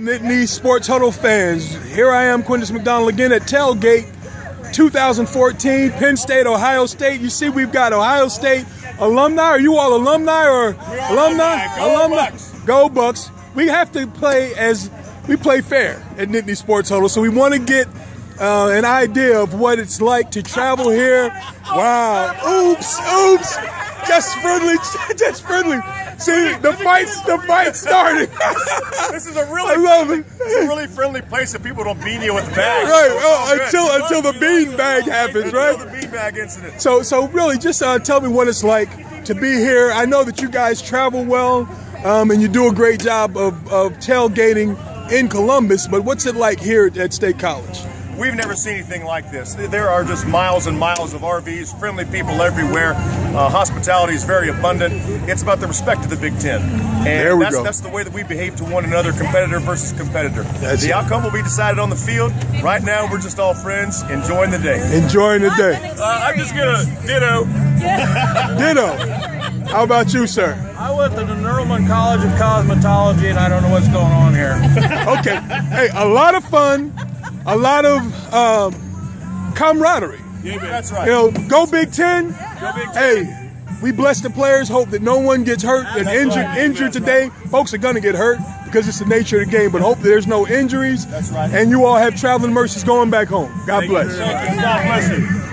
Nittany Sports Huddle fans, here I am, Quintus McDonald again at Tailgate 2014, Penn State, Ohio State. You see, we've got Ohio State alumni. Are you all alumni or alumni? Go alumni. Bucks. Go Bucks. We have to play as we play fair at Nittany Sports Huddle, so we want to get uh, an idea of what it's like to travel here. Wow! Oops! Oops! Just friendly, just friendly. See, the fight's the fight started. This is a really, I love it. a really friendly place that people don't beat you with bags. Right, oh, good. until- until the bean bag happens, Until right? the bean bag incident. So, so really, just uh, tell me what it's like to be here. I know that you guys travel well, um, and you do a great job of, of tailgating in Columbus. But what's it like here at State College? We've never seen anything like this. There are just miles and miles of RVs, friendly people everywhere. Uh, hospitality is very abundant. It's about the respect of the Big Ten. And There we that's, go. that's the way that we behave to one another, competitor versus competitor. That's the it. outcome will be decided on the field. Right now, we're just all friends, enjoying the day. Enjoying the day. Uh, I'm just gonna ditto. Ditto. How about you, sir? I went to the Nerlman College of Cosmetology, and I don't know what's going on here. Okay. Hey, a lot of fun, a lot of um, camaraderie. That's right. You know, go Big Ten. Go Big Ten. Hey, we bless the players. Hope that no one gets hurt and injured. Injured today, folks are gonna get hurt because it's the nature of the game. But hope there's no injuries. That's right. And you all have traveling mercies going back home. God bless. God bless you.